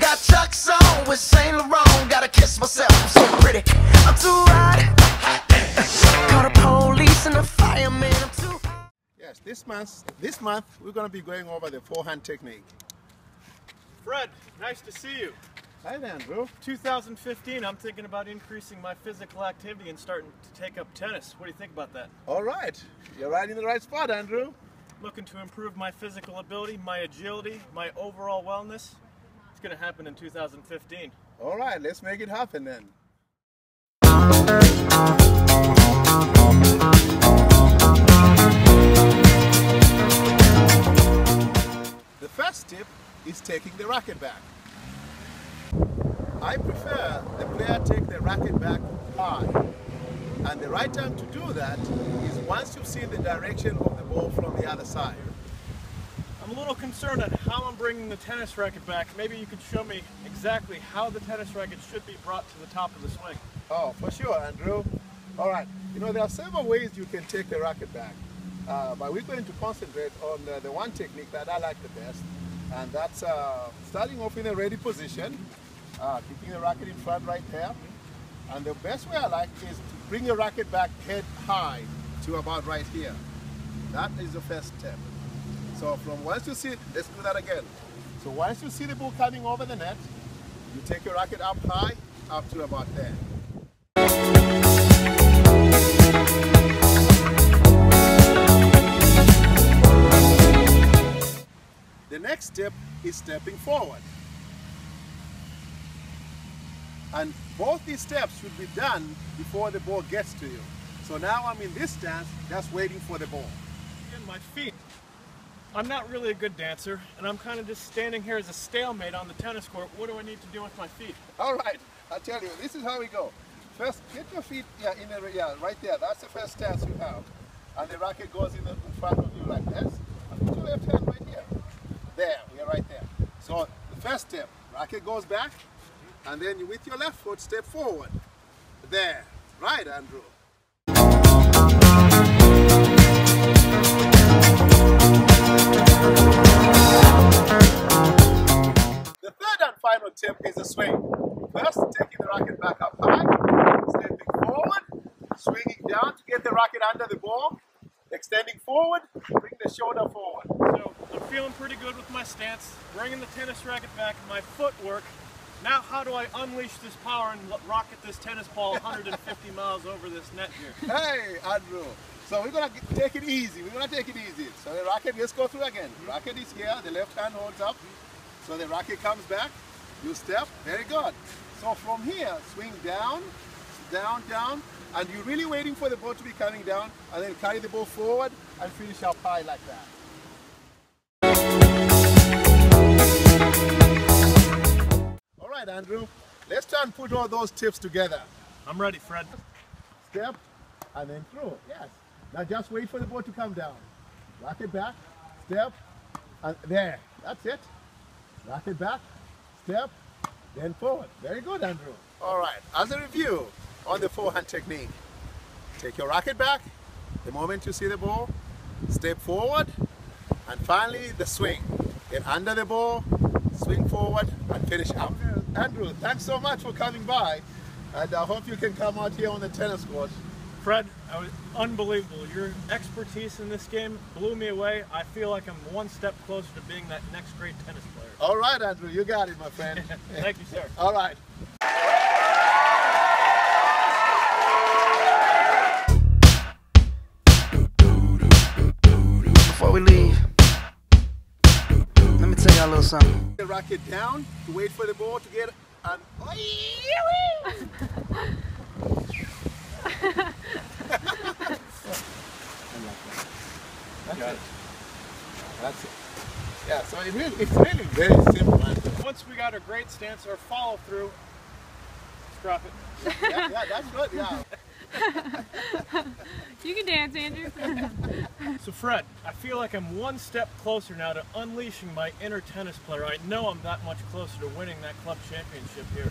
Got Chuck's on with Saint Laurent. Gotta kiss myself, I'm so pretty. I'm too hot. Call the police and the fireman. I'm too hot. Yes, this month, this month we're going to be going over the forehand technique. Fred, nice to see you. Hi there, Andrew. 2015, I'm thinking about increasing my physical activity and starting to take up tennis. What do you think about that? All right, you're right in the right spot, Andrew. Looking to improve my physical ability, my agility, my overall wellness. It's going to happen in 2015. All right, let's make it happen then. The first tip is taking the racket back. I prefer the player take the racket back high. And the right time to do that is once you see the direction of the ball from the other side. I'm a little concerned at how I'm bringing the tennis racket back. Maybe you could show me exactly how the tennis racket should be brought to the top of the swing. Oh, for sure, Andrew. All right. You know, there are several ways you can take the racket back. Uh, but we're going to concentrate on uh, the one technique that I like the best. And that's uh, starting off in a ready position, uh, keeping the racket in front right there. And the best way I like is to bring your racket back head high to about right here. That is the first step. So from once you see, let's do that again. So once you see the ball coming over the net, you take your racket up high, up to about there. The next step is stepping forward. And both these steps should be done before the ball gets to you. So now I'm in this stance, just waiting for the ball. Again, my feet. I'm not really a good dancer, and I'm kind of just standing here as a stalemate on the tennis court. What do I need to do with my feet? All right, I'll tell you, this is how we go. First, get your feet yeah, in the, yeah, right there. That's the first stance you have. And the racket goes in, the, in front of you like this. And put your left hand right here. There, we're right there. So the first step, racket goes back, and then you, with your left foot, step forward. There. Right, Andrew. Swing. First, taking the racket back up high, stepping forward, swinging down to get the racket under the ball, extending forward, bring the shoulder forward. So I'm feeling pretty good with my stance, bringing the tennis racket back, my footwork. Now how do I unleash this power and rocket this tennis ball 150 miles over this net here? Hey, Andrew. So we're gonna take it easy. We're gonna take it easy. So the racket, let's go through again. Racket is here. The left hand holds up. So the racket comes back. You step. Very good. So from here, swing down, down, down, and you're really waiting for the ball to be coming down, and then carry the ball forward and finish up high like that. All right, Andrew. Let's try and put all those tips together. I'm ready, Fred. step, and then throw. Yes. Now just wait for the ball to come down. Rock it back, step, and there. That's it. Rock it back, step, then forward. Very good, Andrew. All right. As a review on the forehand technique, take your racket back. The moment you see the ball, step forward, and finally the swing. Get under the ball, swing forward, and finish up. Andrew, thanks so much for coming by, and I hope you can come out here on the tennis court Fred, I was unbelievable. Your expertise in this game blew me away. I feel like I'm one step closer to being that next great tennis player. All right, Andrew, you got it, my friend. Thank you, sir. All right. Before we leave, let me tell y'all a little something. The racket down to wait for the ball to get and That's it. That's it. Yeah, so it really, it's really very simple. Once we got our great stance, or follow through, drop it. Yeah, yeah, that's good. Yeah. You can dance, Andrew. So Fred, I feel like I'm one step closer now to unleashing my inner tennis player. I know I'm that much closer to winning that club championship here.